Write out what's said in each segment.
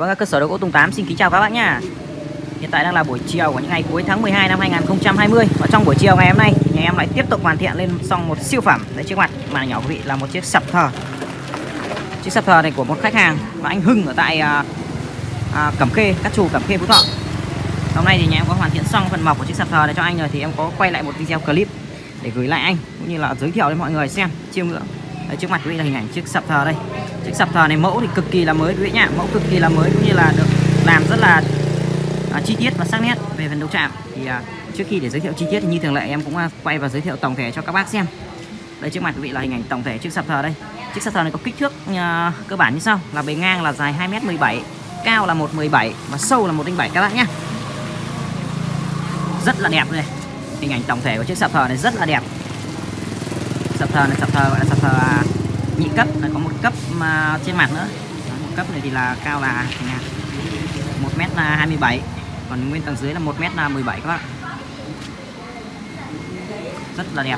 Vâng, cơ sở đồ gỗ Tùng 8 xin kính chào các bạn nha Hiện tại đang là buổi chiều của những ngày cuối tháng 12 năm 2020 và trong buổi chiều ngày hôm nay nhà em lại tiếp tục hoàn thiện lên xong một siêu phẩm đấy trước mặt màn nhỏ quý vị là một chiếc sập thờ. Chiếc sập thờ này của một khách hàng là anh Hưng ở tại à, à, Cẩm Khê, Cát Trù, Cẩm Khê, Phú Thọ. Hôm nay thì nhà em có hoàn thiện xong phần mộc của chiếc sập thờ này cho anh rồi thì em có quay lại một video clip để gửi lại anh cũng như là giới thiệu đến mọi người xem chiêm ngưỡng. Đấy, trước mặt quý vị là hình ảnh chiếc sập thờ đây. Chiếc sập thờ này mẫu thì cực kỳ là mới quý vị nhá. Mẫu cực kỳ là mới cũng như là được làm rất là à, chi tiết và sắc nét về phần đấu chạm thì à, trước khi để giới thiệu chi tiết thì như thường lệ em cũng à, quay và giới thiệu tổng thể cho các bác xem. Đây trước mặt quý vị là hình ảnh tổng thể chiếc sập thờ đây. Chiếc sập thờ này có kích thước à, cơ bản như sau. Là bề ngang là dài 2m17 cao là 117 và sâu là 1,7 các bác nhé rất là đẹp đây. Hình ảnh tổng thể của chiếc sập thờ này rất là đẹp thờ này sập thờ gọi là sập thờ à, nhị cấp. Là có một cấp mà trên mặt nữa. Đó, một cấp này thì là cao là một mét là 27 còn nguyên tầng dưới là một mét là 17 các bạn. Rất là đẹp.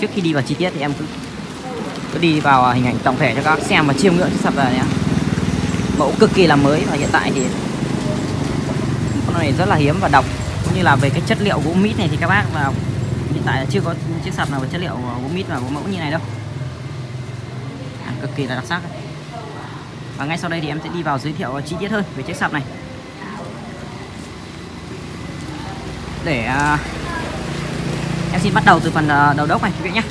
Trước khi đi vào chi tiết thì em cứ cứ đi vào hình ảnh tổng thể cho các bác xem và chiêm ngưỡng chiếc sập này nhé. Mẫu cực kỳ là mới và hiện tại thì con này rất là hiếm và độc. Cũng như là về cái chất liệu gỗ mít này thì các bác vào tại là chưa có chiếc sập nào với chất liệu gỗ mít và gỗ mẫu như này đâu. À, cực kỳ là đặc sắc. Và ngay sau đây thì em sẽ đi vào giới thiệu chi tiết hơn về chiếc sập này. Để uh, em xin bắt đầu từ phần uh, đầu đốc này quý vị nhé.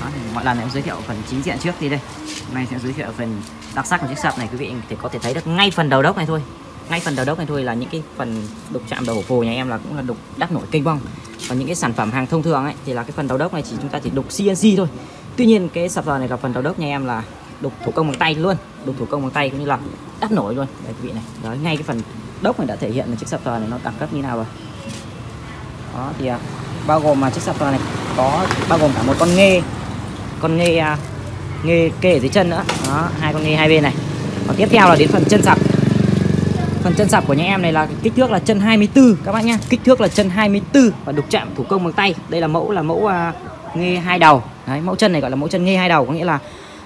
Đó, mọi lần em giới thiệu phần chính diện trước thì đây. Hôm nay sẽ giới thiệu phần đặc sắc của chiếc sập này quý vị thì có thể thấy được ngay phần đầu đốc này thôi ngay phần đầu đốc này thôi là những cái phần đục chạm đầu phù nhà em là cũng là đục đắp nổi kênh bong còn những cái sản phẩm hàng thông thường ấy thì là cái phần đầu đốc này chỉ chúng ta chỉ đục CNC thôi. Tuy nhiên cái sập thờ này là phần đầu đốc nhà em là đục thủ công bằng tay luôn đục thủ công bằng tay cũng như là đắp nổi luôn. Đây quý vị này. Đấy ngay cái phần đốc này đã thể hiện là chiếc sập thờ này nó đẳng cấp như nào rồi. Đó thì à, bao gồm mà chiếc sập thờ này có bao gồm cả một con nghê. Con nghê à, nghê kê ở dưới chân nữa. Đó hai con nghê hai bên này. Và tiếp theo là đến phần chân sập phần chân sạp của nhà em này là kích thước là chân 24 các bạn nhá. Kích thước là chân 24 và đục chạm thủ công bằng tay. Đây là mẫu là mẫu à, nghê hai đầu. Đấy mẫu chân này gọi là mẫu chân nghê hai đầu có nghĩa là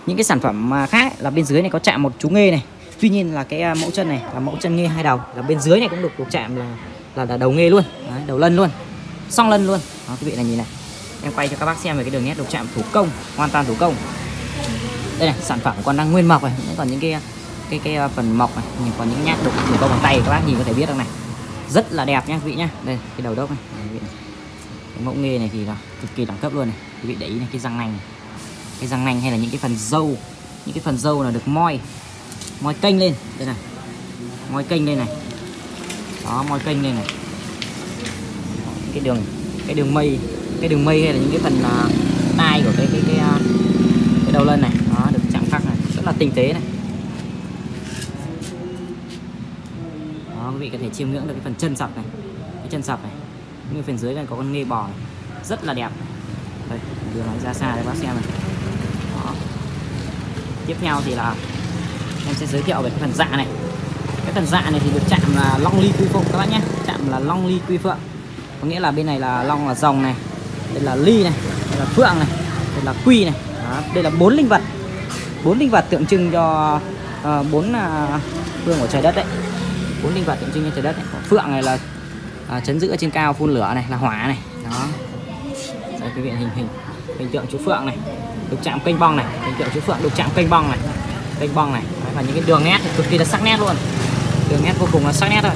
những cái sản phẩm à, khác là bên dưới này có chạm một chú nghê này. Tuy nhiên là cái à, mẫu chân này là mẫu chân nghê hai đầu là bên dưới này cũng được đục chạm là là, là đầu nghê luôn. Đấy, đầu lân luôn song lân luôn. Đó quý vị này nhìn này. Em quay cho các bác xem về cái đường nét đục chạm thủ công hoàn toàn thủ công. Đây này sản phẩm còn đang nguyên mộc này còn những cái cái cái ờ, phần mộc này nhìn còn những nhát đục của công bằng tay các bác nhìn có thể biết được này. Rất là đẹp nha quý vị nhá. Đây cái đầu đốc này, này. Cái mẫu nghê này thì là cực kỳ đẳng cấp luôn này. Quý vị để ý này cái răng nanh này. Cái răng nanh hay là những cái phần dâu. Những cái phần dâu là được moi. Moi kênh lên. Đây này. Moi kênh lên này. Đó moi kênh lên này. Cái đường cái đường mây. Cái đường mây hay là những cái phần uh, tai của cái cái cái, ờ, cái đầu lân này. Đó được chạm khắc này. Rất là tinh tế này. Vị có thể chiêm ngưỡng được cái phần chân sập này. Cái chân sập này như phần dưới này có con nghê bò này. rất là đẹp. Đây đưa nó ra xa để bác xem này. Đó. tiếp theo thì là em sẽ giới thiệu về cái phần dạ này. Cái phần dạ này thì được chạm là long ly quy phượng các bác nhé. Chạm là long ly quy phượng. Có nghĩa là bên này là long là dòng này đây là ly này đây là phượng này đây là quy này. Đó. đây là bốn linh vật. Bốn linh vật tượng trưng cho uh, bốn à, uh, phương của trời đất đấy bốn linh vật tượng trưng cho trời đất này. phượng này là uh, chấn giữ ở trên cao phun lửa này là hỏa này. Đó. Đây quý vị hình hình hình tượng chú phượng này. Đục chạm kênh bong này. Hình tượng chú phượng đục chạm kênh bong này. Kênh bong này. Đấy, và những cái đường nét thì cực kỳ là sắc nét luôn. Đường nét vô cùng là sắc nét rồi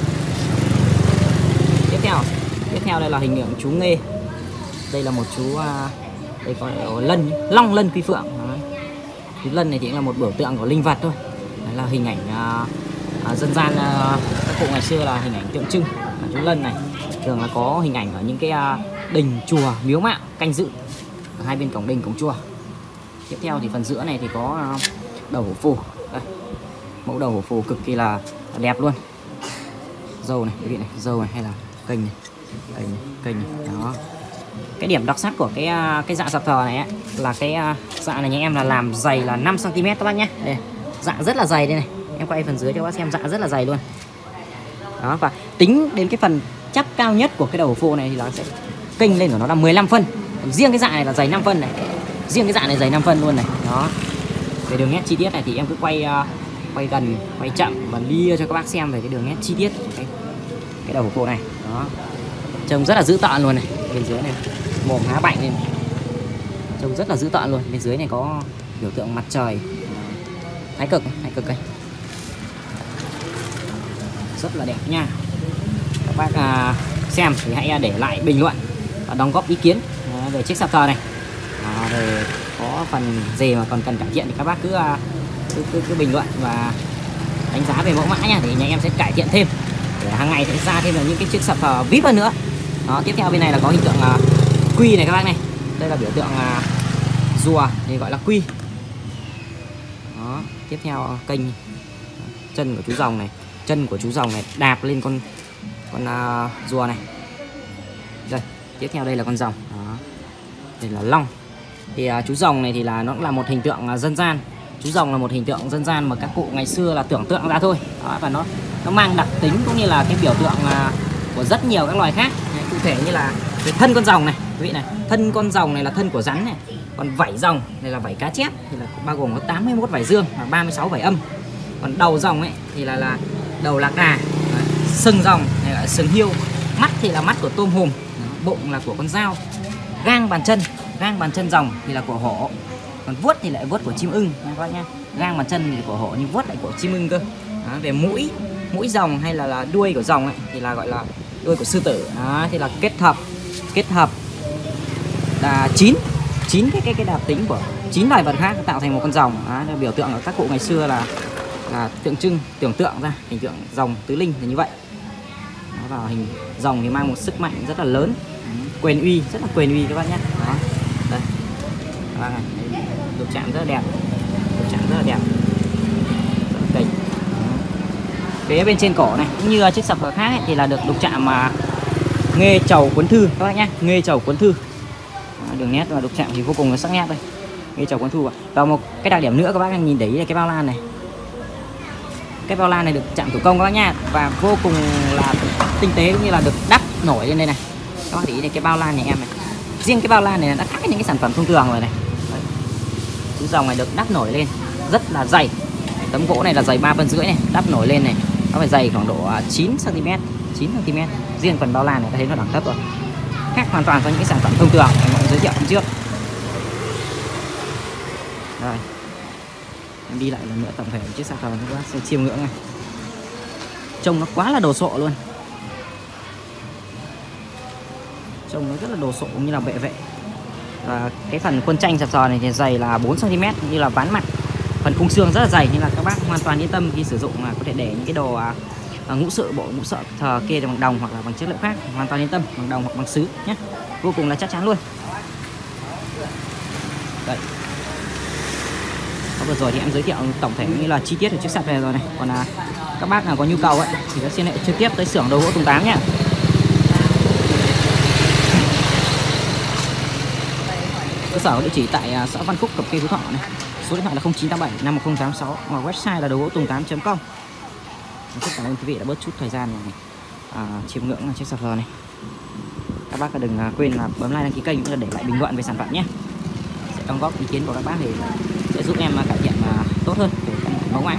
tiếp theo tiếp theo đây là hình tượng chú nghê. Đây là một chú à, đây gọi lân long lân quý phượng. Đấy. chú lân này chỉ là một biểu tượng của linh vật thôi. Đấy là hình ảnh uh, à, dân gian à, các cụ ngày xưa là hình ảnh tượng trưng. Uh, chú lân này thường là có hình ảnh ở những cái à, đình chùa miếu mạo canh dự. Ở hai bên cổng đình cổng chùa. Tiếp theo thì phần giữa này thì có à, đầu hổ phù. Đây mẫu đầu hổ phù cực kỳ là đẹp luôn. Dâu này quý vị này dâu này hay là kênh này? Kênh này kênh này đó. Cái điểm đặc sắc của cái à, cái dạ sập thờ này ấy, là cái à, dạ này nhà em là làm dày là 5 cm các bác nhé. Đây dạ rất là dày đây này em quay phần dưới cho các bác xem dạ rất là dày luôn. Đó và tính đến cái phần chắc cao nhất của cái đầu phô này thì nó sẽ kênh lên của nó là 15 phân. Riêng cái dạ này là dày 5 phân này. Riêng cái dạ này dày 5 phân luôn này. Đó. Về đường nét chi tiết này thì em cứ quay uh, quay gần quay chậm và lia cho các bác xem về cái đường nét chi tiết của cái cái đầu phô này. Đó. Trông rất là dữ tợn luôn này. Bên dưới này mồm há bạnh lên trông rất là dữ tợn luôn. Bên dưới này có biểu tượng mặt trời. Thái cực thái cực đây rất là đẹp nha. Các bác à, xem thì hãy để lại bình luận và đóng góp ý kiến à, về chiếc sạc thờ này. À, rồi có phần gì mà còn cần cải thiện thì các bác cứ à, cứ, cứ, cứ bình luận và đánh giá về mẫu mã nha thì nhà em sẽ cải thiện thêm. Để hàng ngày sẽ ra thêm là những cái chiếc sạc thờ vip hơn nữa. Đó tiếp theo bên này là có hình tượng uh, quy này các bác này. Đây là biểu tượng uh, rùa thì gọi là quy. Đó tiếp theo kênh chân của chú rồng này chân của chú rồng này đạp lên con con uh, rùa này. Đây tiếp theo đây là con rồng. Đó. Đây là long. Thì uh, chú rồng này thì là nó cũng là một hình tượng uh, dân gian. Chú rồng là một hình tượng dân gian mà các cụ ngày xưa là tưởng tượng ra thôi. Đó, và nó nó mang đặc tính cũng như là cái biểu tượng uh, của rất nhiều các loài khác. Đấy, cụ thể như là cái thân con rồng này quý vị này. Thân con rồng này là thân của rắn này. Còn vảy rồng này là vảy cá chép thì là bao gồm có 81 vảy dương và 36 vảy âm. Còn đầu rồng ấy thì là là đầu là gà, à, sừng rồng này là sừng hiêu mắt thì là mắt của tôm hùm bụng là của con dao. Gang bàn chân gang bàn chân rồng thì là của hổ. Còn vuốt thì lại vuốt của chim ưng các bác nhá. Gang bàn chân thì của hổ nhưng vuốt lại của chim ưng cơ. Đó, về mũi mũi rồng hay là, là đuôi của rồng ấy, thì là gọi là đuôi của sư tử. Đó, thì là kết hợp kết hợp là chín chín cái cái cái đặc tính của chín loài vật khác tạo thành một con rồng đó, biểu tượng ở các cụ ngày xưa là là tượng trưng tưởng tượng ra hình tượng rồng tứ linh là như vậy. Nó và hình rồng thì mang một sức mạnh rất là lớn. Quyền uy rất là quyền uy các bác nhé. Đó đây. Các bác này đục chạm rất là đẹp. Đục chạm rất là đẹp. Rất phía bên trên cổ này cũng như chiếc sập khác ấy, thì là được đục chạm mà nghê trầu cuốn thư các bác nhé. Nghê trầu cuốn thư. Đó, đường nét và đục chạm thì vô cùng là sắc nét đây. Nghê trầu cuốn thư và một cái đặc điểm nữa các bác nhìn thấy là cái bao lan này cái bao la này được chạm thủ công các bác nha. Và vô cùng là tinh tế cũng như là được đắp nổi lên đây này. Các bác để ý này, cái bao lan này em này. Riêng cái bao lan này đã khác những cái sản phẩm thông thường rồi này. Chú dòng này được đắp nổi lên. Rất là dày. Tấm gỗ này là dày ba phân rưỡi này, đắp nổi lên này. Nó phải dày khoảng độ 9 cm 9 cm riêng phần bao lan này ta thấy nó đẳng cấp rồi. Khác hoàn toàn với những cái sản phẩm thông thường. Mọi người giới thiệu trước. Rồi em đi lại lần nữa tổng thể chiếc sạc phẩm các bác sẽ chiêm ngưỡng này. Trông nó quá là đồ sộ luôn. Trông nó rất là đồ sộ như là vệ vệ. Và cái phần khuôn tranh sạp sò này thì dày là 4 cm như là ván mặt. Phần khung xương rất là dày nên là các bác hoàn toàn yên tâm khi sử dụng mà có thể để những cái đồ à, à ngũ sự bộ ngũ sợ thờ kê bằng đồng hoặc là bằng chất liệu khác. Hoàn toàn yên tâm bằng đồng hoặc bằng sứ nhé. Vô cùng là chắc chắn luôn. Đấy vừa rồi thì em giới thiệu tổng thể như là chi tiết của chiếc sạp này rồi này. Còn là các bác nào có nhu cầu ấy thì sẽ liên hệ trực tiếp tới xưởng đồ gỗ Tùng Tám nhé cơ sở có địa chỉ tại à, xã Văn Phúc Cẩm Khê Phú Thọ này. Số điện thoại là 0987 51086 hoặc website là đồ gỗ tùng 8.com rất cảm ơn quý vị đã bớt chút thời gian này à, chiêm ngưỡng chiếc sạp này. Các bác đừng à, quên là bấm like đăng ký kênh cũng để lại bình luận về sản phẩm nhé. Sẽ đóng góp ý kiến của các bác thì sẽ giúp em à, cải thiện à, tốt hơn về mẫu mã.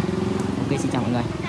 Ok, xin chào mọi người.